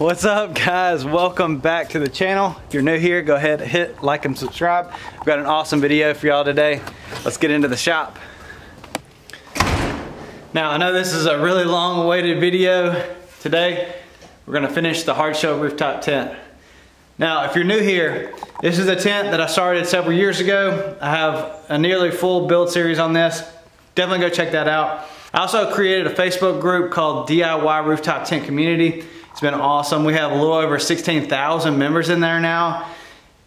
What's up guys? Welcome back to the channel. If you're new here, go ahead, hit like and subscribe. We've got an awesome video for y'all today. Let's get into the shop. Now I know this is a really long awaited video. Today, we're gonna finish the hard shell rooftop tent. Now, if you're new here, this is a tent that I started several years ago. I have a nearly full build series on this. Definitely go check that out. I also created a Facebook group called DIY Rooftop Tent Community. It's been awesome. We have a little over 16,000 members in there now.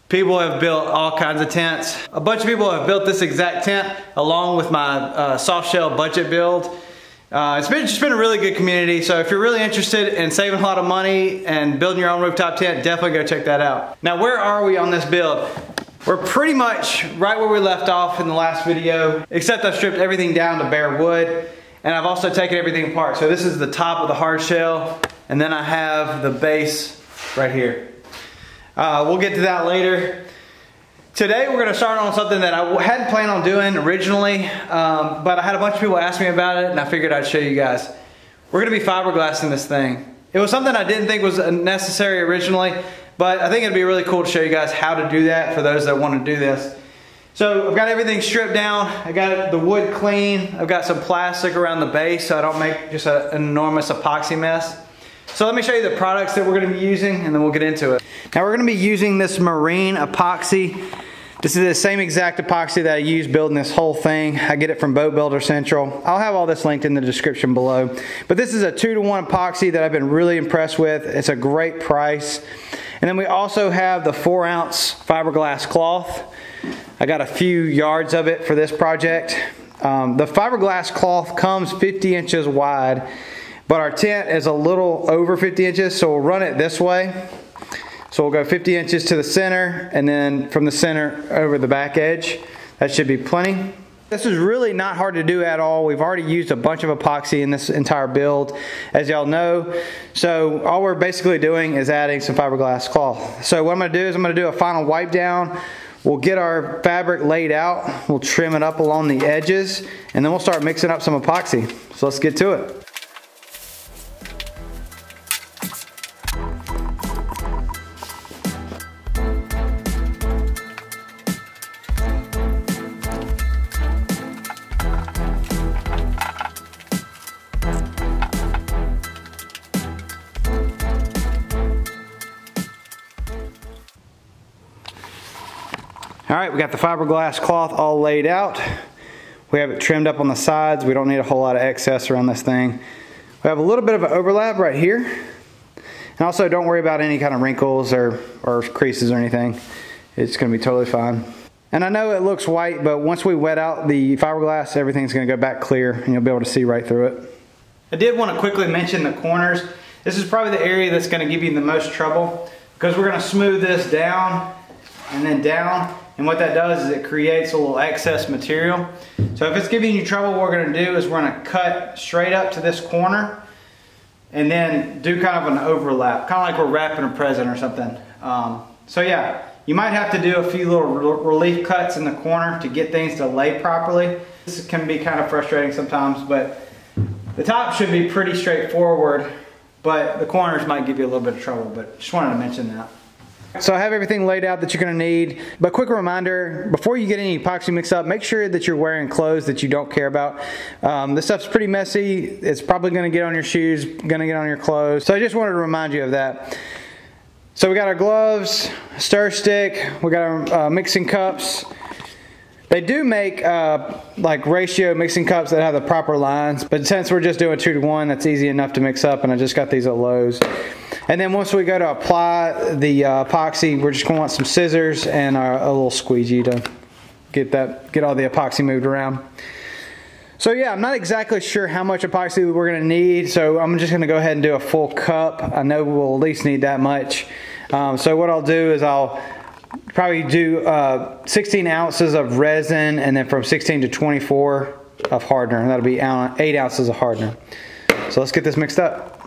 People have built all kinds of tents. A bunch of people have built this exact tent along with my uh, soft shell budget build. Uh, it's been just been a really good community. So if you're really interested in saving a lot of money and building your own rooftop tent, definitely go check that out. Now, where are we on this build? We're pretty much right where we left off in the last video, except I've stripped everything down to bare wood. And I've also taken everything apart. So this is the top of the hard shell. And then I have the base right here. Uh, we'll get to that later. Today we're gonna start on something that I hadn't planned on doing originally, um, but I had a bunch of people ask me about it and I figured I'd show you guys. We're gonna be fiberglassing this thing. It was something I didn't think was necessary originally, but I think it'd be really cool to show you guys how to do that for those that wanna do this. So I've got everything stripped down. I got the wood clean. I've got some plastic around the base so I don't make just a, an enormous epoxy mess. So let me show you the products that we're gonna be using and then we'll get into it. Now we're gonna be using this marine epoxy. This is the same exact epoxy that I use building this whole thing. I get it from Boat Builder Central. I'll have all this linked in the description below. But this is a two to one epoxy that I've been really impressed with. It's a great price. And then we also have the four ounce fiberglass cloth. I got a few yards of it for this project. Um, the fiberglass cloth comes 50 inches wide, but our tent is a little over 50 inches, so we'll run it this way. So we'll go 50 inches to the center, and then from the center over the back edge. That should be plenty. This is really not hard to do at all. We've already used a bunch of epoxy in this entire build, as y'all know. So all we're basically doing is adding some fiberglass cloth. So what I'm gonna do is I'm gonna do a final wipe down We'll get our fabric laid out, we'll trim it up along the edges, and then we'll start mixing up some epoxy. So let's get to it. We got the fiberglass cloth all laid out. We have it trimmed up on the sides. We don't need a whole lot of excess around this thing. We have a little bit of an overlap right here. And also don't worry about any kind of wrinkles or, or creases or anything. It's gonna be totally fine. And I know it looks white, but once we wet out the fiberglass, everything's gonna go back clear and you'll be able to see right through it. I did wanna quickly mention the corners. This is probably the area that's gonna give you the most trouble because we're gonna smooth this down and then down and what that does is it creates a little excess material. So if it's giving you trouble, what we're gonna do is we're gonna cut straight up to this corner and then do kind of an overlap, kind of like we're wrapping a present or something. Um, so yeah, you might have to do a few little relief cuts in the corner to get things to lay properly. This can be kind of frustrating sometimes, but the top should be pretty straightforward, but the corners might give you a little bit of trouble, but just wanted to mention that. So I have everything laid out that you're gonna need. But quick reminder, before you get any epoxy mix up, make sure that you're wearing clothes that you don't care about. Um, this stuff's pretty messy. It's probably gonna get on your shoes, gonna get on your clothes. So I just wanted to remind you of that. So we got our gloves, stir stick, we got our uh, mixing cups, they do make uh, like ratio mixing cups that have the proper lines, but since we're just doing two to one, that's easy enough to mix up, and I just got these at Lowe's. And then once we go to apply the uh, epoxy, we're just going to want some scissors and a, a little squeegee to get that, get all the epoxy moved around. So yeah, I'm not exactly sure how much epoxy we're going to need, so I'm just going to go ahead and do a full cup. I know we'll at least need that much. Um, so what I'll do is I'll probably do uh, 16 ounces of resin and then from 16 to 24 of hardener. That'll be 8 ounces of hardener. So let's get this mixed up.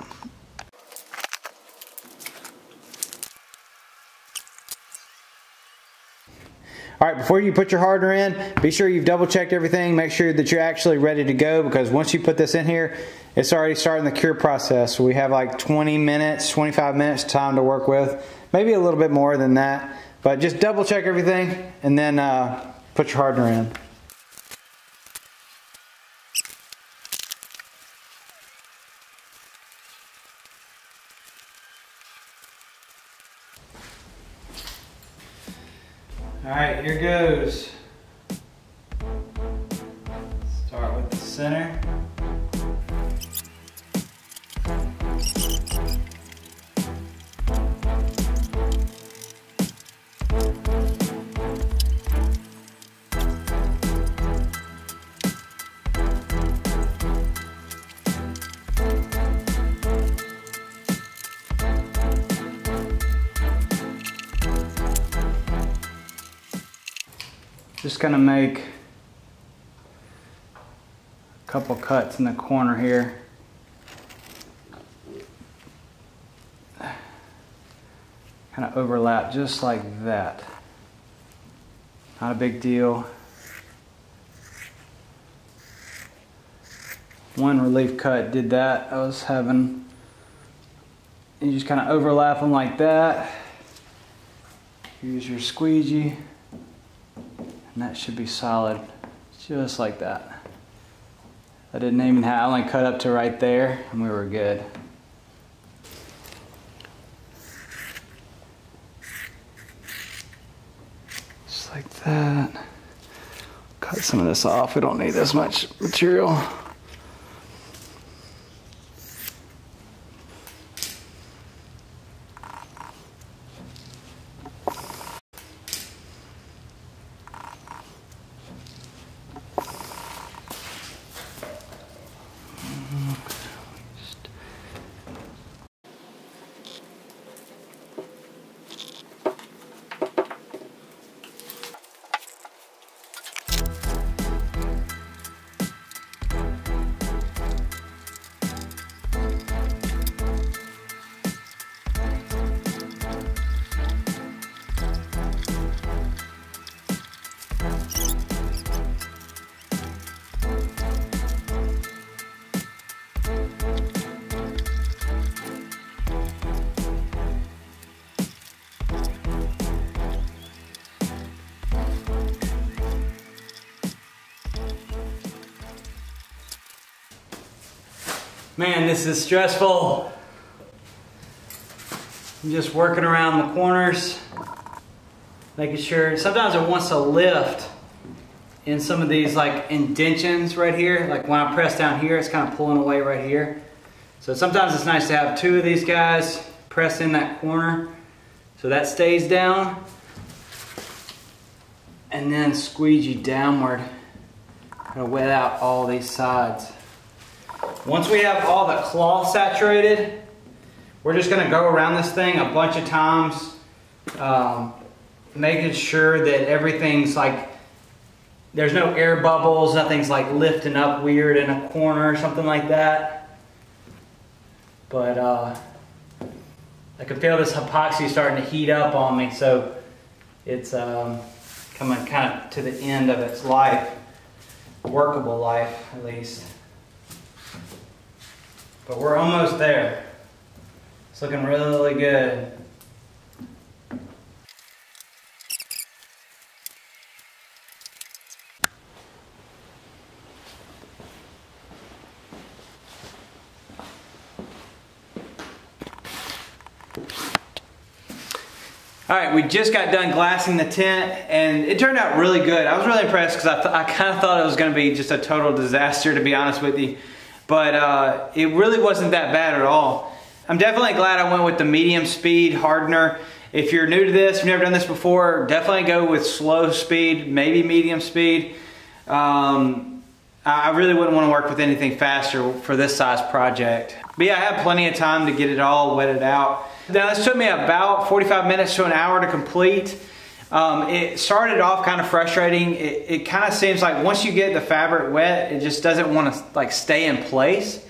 All right, before you put your hardener in, be sure you've double checked everything. Make sure that you're actually ready to go because once you put this in here, it's already starting the cure process. We have like 20 minutes, 25 minutes time to work with, maybe a little bit more than that. But just double check everything and then uh, put your hardener in. All right, here goes. Start with the center. Just gonna make a couple cuts in the corner here. Kind of overlap just like that. Not a big deal. One relief cut did that. I was having, you just kind of overlap them like that. Use your squeegee. And that should be solid, just like that. I didn't even have, I only cut up to right there and we were good. Just like that. Cut some of this off, we don't need this much material. Man, this is stressful. I'm just working around the corners, making sure, sometimes it wants to lift in some of these like indentions right here. Like when I press down here, it's kind of pulling away right here. So sometimes it's nice to have two of these guys press in that corner so that stays down. And then squeegee downward to wet out all these sides. Once we have all the cloth saturated, we're just gonna go around this thing a bunch of times, um, making sure that everything's like, there's no air bubbles, nothing's like lifting up weird in a corner or something like that. But uh, I can feel this epoxy starting to heat up on me, so it's um, coming kind of to the end of its life, workable life at least. But we're almost there. It's looking really good. All right, we just got done glassing the tent and it turned out really good. I was really impressed because I, I kind of thought it was going to be just a total disaster to be honest with you. But uh, it really wasn't that bad at all. I'm definitely glad I went with the medium speed hardener. If you're new to this, you've never done this before, definitely go with slow speed, maybe medium speed. Um, I really wouldn't want to work with anything faster for this size project. But yeah, I had plenty of time to get it all wetted out. Now this took me about 45 minutes to an hour to complete. Um, it started off kind of frustrating. It, it kind of seems like once you get the fabric wet, it just doesn't want to like stay in place.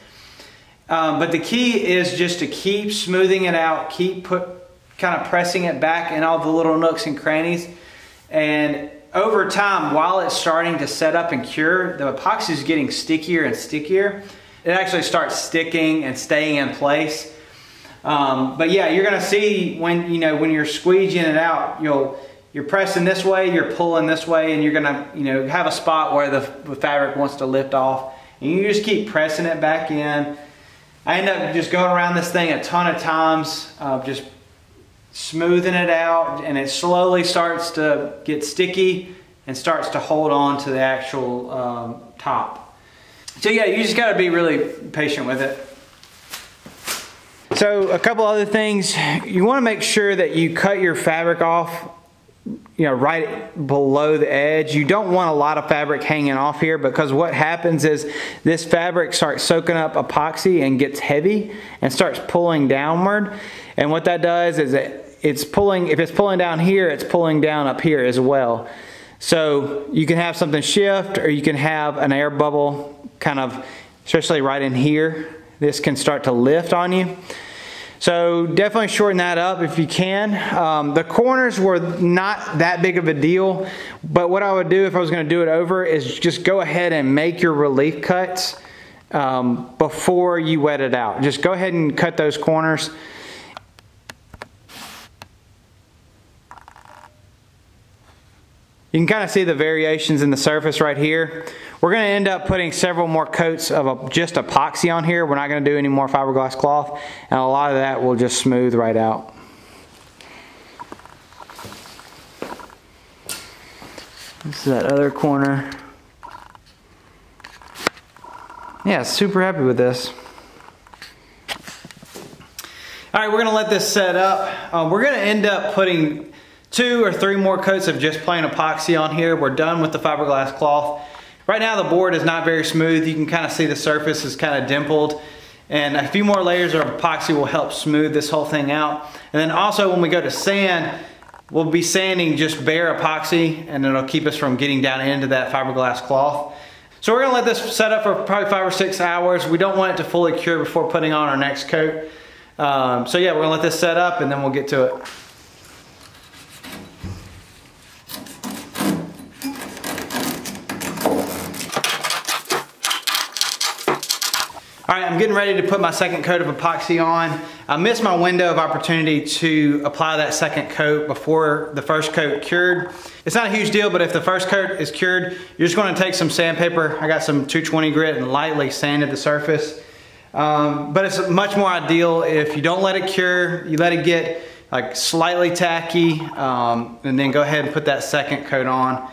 Um, but the key is just to keep smoothing it out, keep put kind of pressing it back in all the little nooks and crannies. And over time, while it's starting to set up and cure, the epoxy is getting stickier and stickier. it actually starts sticking and staying in place. Um, but yeah, you're gonna see when you know when you're squeegeeing it out, you'll you're pressing this way, you're pulling this way, and you're gonna you know have a spot where the, fabric wants to lift off, and you just keep pressing it back in. I end up just going around this thing a ton of times, uh, just smoothing it out, and it slowly starts to get sticky and starts to hold on to the actual um, top. So yeah, you just gotta be really patient with it. So a couple other things, you wanna make sure that you cut your fabric off you know, right below the edge. You don't want a lot of fabric hanging off here because what happens is this fabric starts soaking up epoxy and gets heavy and starts pulling downward. And what that does is it, it's pulling, if it's pulling down here, it's pulling down up here as well. So you can have something shift or you can have an air bubble kind of, especially right in here. This can start to lift on you. So definitely shorten that up if you can. Um, the corners were not that big of a deal, but what I would do if I was going to do it over is just go ahead and make your relief cuts um, before you wet it out. Just go ahead and cut those corners. You can kind of see the variations in the surface right here. We're going to end up putting several more coats of a, just epoxy on here. We're not going to do any more fiberglass cloth and a lot of that will just smooth right out. This is that other corner. Yeah, super happy with this. All right, we're gonna let this set up. Um, we're gonna end up putting two or three more coats of just plain epoxy on here. We're done with the fiberglass cloth. Right now the board is not very smooth. You can kind of see the surface is kind of dimpled and a few more layers of epoxy will help smooth this whole thing out. And then also when we go to sand, we'll be sanding just bare epoxy and it'll keep us from getting down into that fiberglass cloth. So we're gonna let this set up for probably five or six hours. We don't want it to fully cure before putting on our next coat. Um, so yeah, we're gonna let this set up and then we'll get to it. Right, I'm getting ready to put my second coat of epoxy on. I missed my window of opportunity to apply that second coat before the first coat cured. It's not a huge deal, but if the first coat is cured, you're just gonna take some sandpaper. I got some 220 grit and lightly sanded the surface. Um, but it's much more ideal if you don't let it cure, you let it get like slightly tacky, um, and then go ahead and put that second coat on.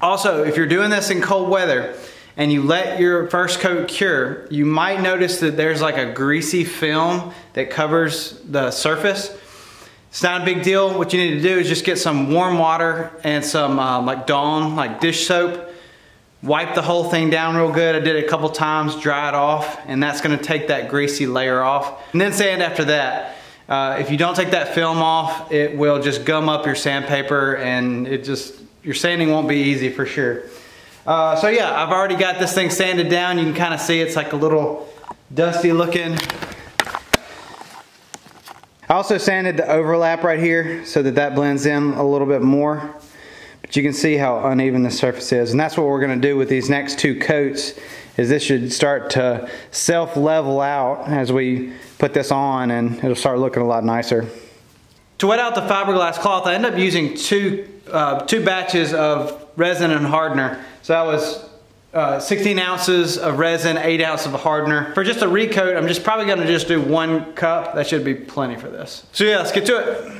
Also, if you're doing this in cold weather, and you let your first coat cure, you might notice that there's like a greasy film that covers the surface. It's not a big deal. What you need to do is just get some warm water and some uh, like Dawn, like dish soap. Wipe the whole thing down real good. I did it a couple times, dry it off, and that's gonna take that greasy layer off. And then sand after that. Uh, if you don't take that film off, it will just gum up your sandpaper and it just, your sanding won't be easy for sure. Uh, so yeah, I've already got this thing sanded down. You can kind of see it's like a little dusty looking. I also sanded the overlap right here so that that blends in a little bit more. But you can see how uneven the surface is. And that's what we're gonna do with these next two coats is this should start to self-level out as we put this on and it'll start looking a lot nicer. To wet out the fiberglass cloth, I end up using two, uh, two batches of resin and hardener. So that was uh, 16 ounces of resin, 8 ounces of hardener. For just a recoat, I'm just probably gonna just do one cup. That should be plenty for this. So yeah, let's get to it.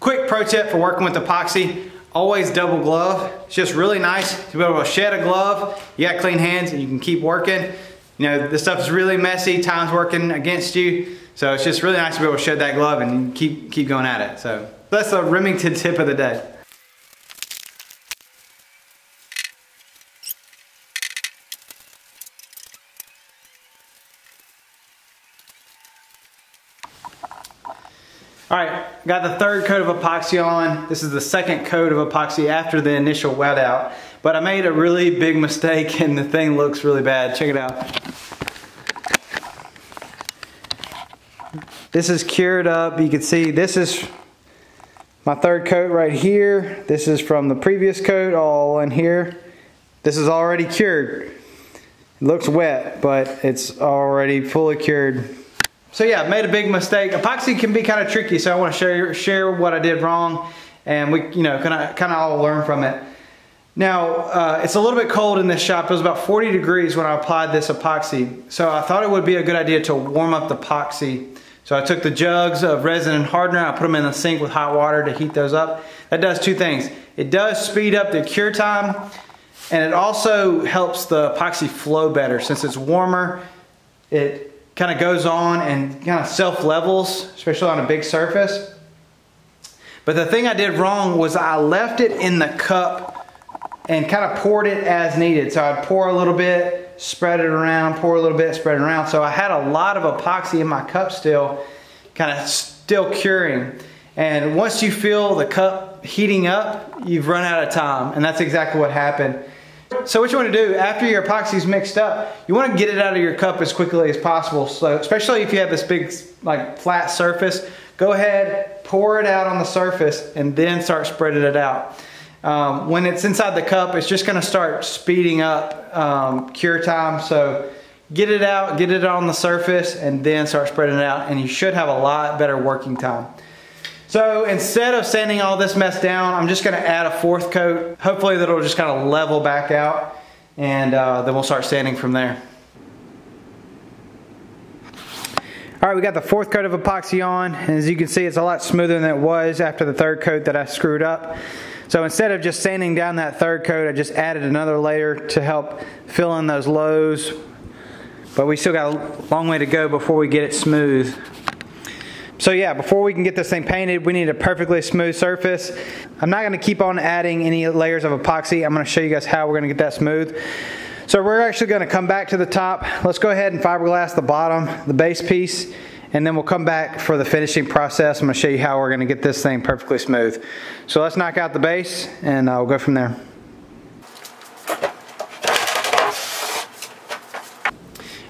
Quick pro tip for working with epoxy, always double glove. It's just really nice to be able to shed a glove. You got clean hands and you can keep working. You know, this stuff is really messy, time's working against you. So it's just really nice to be able to shed that glove and keep, keep going at it. So that's the Remington tip of the day. All right, got the third coat of epoxy on. This is the second coat of epoxy after the initial wet out. But I made a really big mistake and the thing looks really bad. Check it out. This is cured up. You can see this is my third coat right here. This is from the previous coat all in here. This is already cured. It looks wet, but it's already fully cured. So yeah, made a big mistake. Epoxy can be kind of tricky, so I want to share share what I did wrong, and we, you know, kind of kind of all learn from it. Now, uh, it's a little bit cold in this shop. It was about 40 degrees when I applied this epoxy. So I thought it would be a good idea to warm up the epoxy. So I took the jugs of resin and hardener, I put them in the sink with hot water to heat those up. That does two things. It does speed up the cure time, and it also helps the epoxy flow better. Since it's warmer, it kind of goes on and kind of self-levels, especially on a big surface. But the thing I did wrong was I left it in the cup and kind of poured it as needed. So I'd pour a little bit, spread it around, pour a little bit, spread it around. So I had a lot of epoxy in my cup still, kind of still curing. And once you feel the cup heating up, you've run out of time. And that's exactly what happened. So what you want to do after your epoxy is mixed up, you want to get it out of your cup as quickly as possible. So especially if you have this big like flat surface, go ahead, pour it out on the surface and then start spreading it out. Um, when it's inside the cup, it's just gonna start speeding up um, cure time. So get it out, get it on the surface, and then start spreading it out, and you should have a lot better working time. So instead of sanding all this mess down, I'm just gonna add a fourth coat. Hopefully that'll just kind of level back out, and uh, then we'll start sanding from there. All right, we got the fourth coat of epoxy on, and as you can see, it's a lot smoother than it was after the third coat that I screwed up. So instead of just sanding down that third coat, I just added another layer to help fill in those lows. But we still got a long way to go before we get it smooth. So yeah, before we can get this thing painted, we need a perfectly smooth surface. I'm not gonna keep on adding any layers of epoxy. I'm gonna show you guys how we're gonna get that smooth. So we're actually gonna come back to the top. Let's go ahead and fiberglass the bottom, the base piece, and then we'll come back for the finishing process. I'm gonna show you how we're gonna get this thing perfectly smooth. So let's knock out the base and uh, we'll go from there.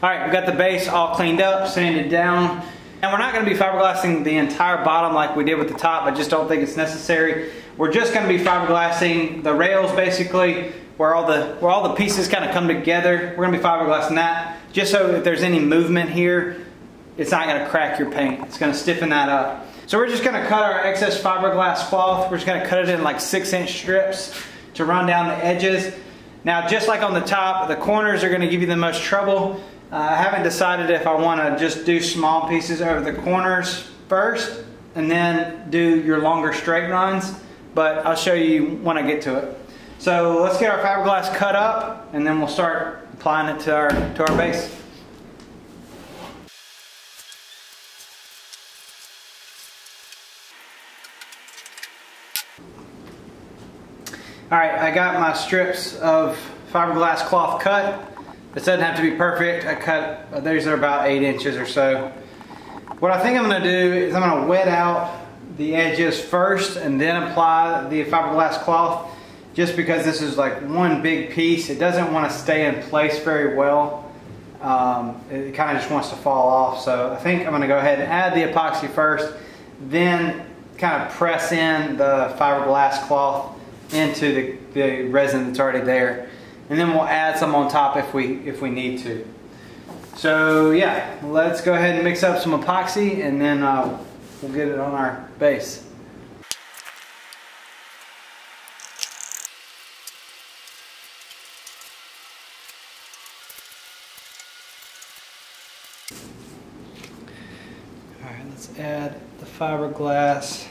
All right, we've got the base all cleaned up, sanded down. And we're not gonna be fiberglassing the entire bottom like we did with the top. I just don't think it's necessary. We're just gonna be fiberglassing the rails basically, where all the where all the pieces kind of come together. We're gonna be fiberglassing that, just so if there's any movement here, it's not gonna crack your paint. It's gonna stiffen that up. So we're just gonna cut our excess fiberglass cloth. We're just gonna cut it in like six inch strips to run down the edges. Now, just like on the top, the corners are gonna give you the most trouble. Uh, I haven't decided if I wanna just do small pieces over the corners first and then do your longer straight runs, but I'll show you when I get to it. So let's get our fiberglass cut up and then we'll start applying it to our, to our base. All right, I got my strips of fiberglass cloth cut. This doesn't have to be perfect. I cut, uh, these are about eight inches or so. What I think I'm gonna do is I'm gonna wet out the edges first and then apply the fiberglass cloth just because this is like one big piece. It doesn't want to stay in place very well. Um, it kind of just wants to fall off. So I think I'm going to go ahead and add the epoxy first, then kind of press in the fiberglass cloth into the, the resin that's already there. And then we'll add some on top if we, if we need to. So yeah, let's go ahead and mix up some epoxy and then uh, we'll get it on our base. All right, let's add the fiberglass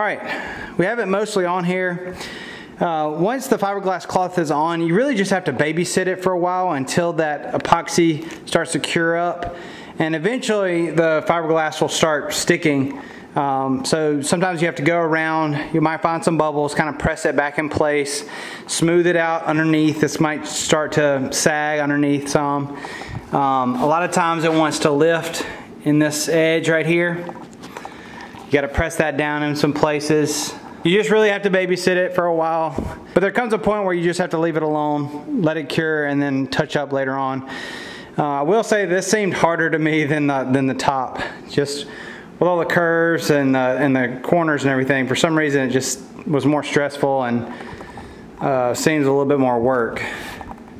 All right, we have it mostly on here. Uh, once the fiberglass cloth is on, you really just have to babysit it for a while until that epoxy starts to cure up. And eventually the fiberglass will start sticking. Um, so sometimes you have to go around, you might find some bubbles, kind of press it back in place, smooth it out underneath. This might start to sag underneath some. Um, a lot of times it wants to lift in this edge right here. You gotta press that down in some places. You just really have to babysit it for a while. But there comes a point where you just have to leave it alone, let it cure, and then touch up later on. Uh, I will say this seemed harder to me than the, than the top. Just with all the curves and, and the corners and everything, for some reason it just was more stressful and uh, seems a little bit more work.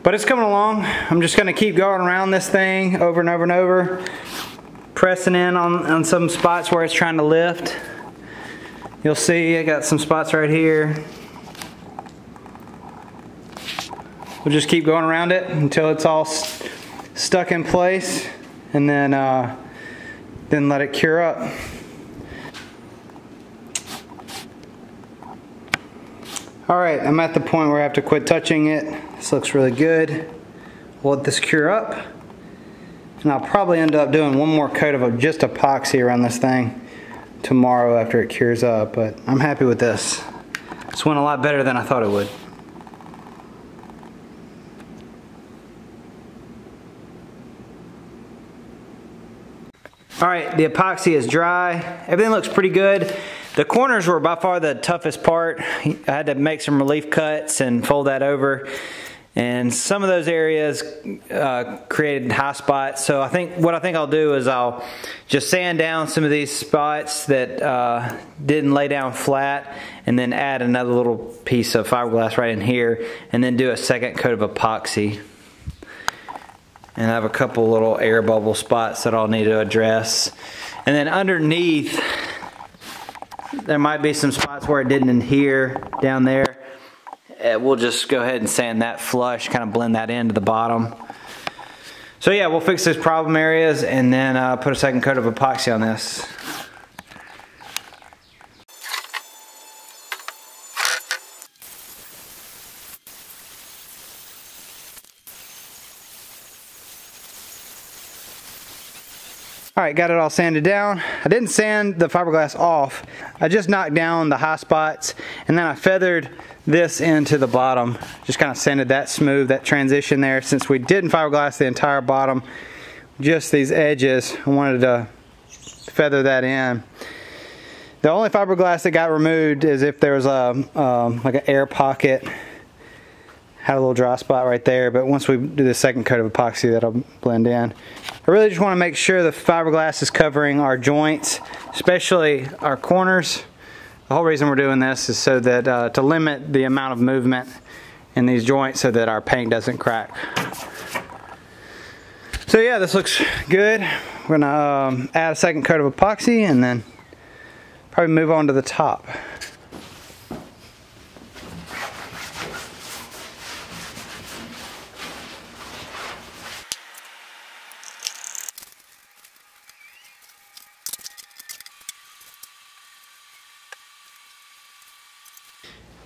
But it's coming along. I'm just gonna keep going around this thing over and over and over, pressing in on, on some spots where it's trying to lift. You'll see I got some spots right here. We'll just keep going around it until it's all stuck in place and then uh, then let it cure up. All right, I'm at the point where I have to quit touching it. This looks really good. We'll let this cure up. And I'll probably end up doing one more coat of just epoxy around this thing tomorrow after it cures up, but I'm happy with this. This went a lot better than I thought it would. All right, the epoxy is dry. Everything looks pretty good. The corners were by far the toughest part. I had to make some relief cuts and fold that over. And some of those areas uh, created high spots. So I think what I think I'll do is I'll just sand down some of these spots that uh, didn't lay down flat and then add another little piece of fiberglass right in here and then do a second coat of epoxy. And I have a couple little air bubble spots that I'll need to address. And then underneath, there might be some spots where it didn't adhere down there uh, we'll just go ahead and sand that flush, kind of blend that into the bottom. So yeah, we'll fix those problem areas and then uh, put a second coat of epoxy on this. All right, got it all sanded down. I didn't sand the fiberglass off. I just knocked down the high spots and then I feathered this into the bottom. Just kind of sanded that smooth, that transition there. Since we didn't fiberglass the entire bottom, just these edges, I wanted to feather that in. The only fiberglass that got removed is if there was a um, like an air pocket had a little dry spot right there, but once we do the second coat of epoxy, that'll blend in. I really just want to make sure the fiberglass is covering our joints, especially our corners. The whole reason we're doing this is so that uh, to limit the amount of movement in these joints so that our paint doesn't crack. So yeah, this looks good. We're gonna um, add a second coat of epoxy and then probably move on to the top.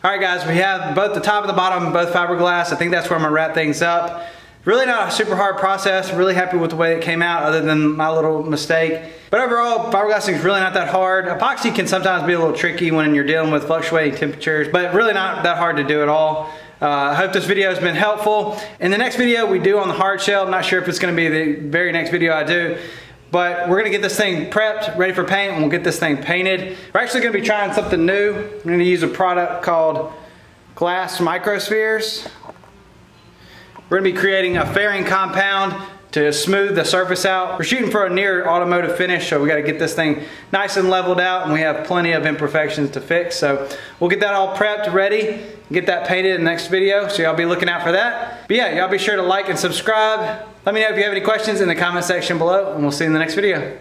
All right guys, we have both the top and the bottom, both fiberglass. I think that's where I'm gonna wrap things up. Really not a super hard process. Really happy with the way it came out other than my little mistake. But overall, fiberglassing is really not that hard. Epoxy can sometimes be a little tricky when you're dealing with fluctuating temperatures, but really not that hard to do at all. Uh, I hope this video has been helpful. In the next video we do on the hard shell, I'm not sure if it's gonna be the very next video I do, but we're gonna get this thing prepped, ready for paint, and we'll get this thing painted. We're actually gonna be trying something new. We're gonna use a product called Glass Microspheres. We're gonna be creating a fairing compound to smooth the surface out. We're shooting for a near automotive finish, so we gotta get this thing nice and leveled out, and we have plenty of imperfections to fix. So we'll get that all prepped, ready, get that painted in the next video, so y'all be looking out for that. But yeah, y'all be sure to like and subscribe. Let me know if you have any questions in the comment section below, and we'll see you in the next video.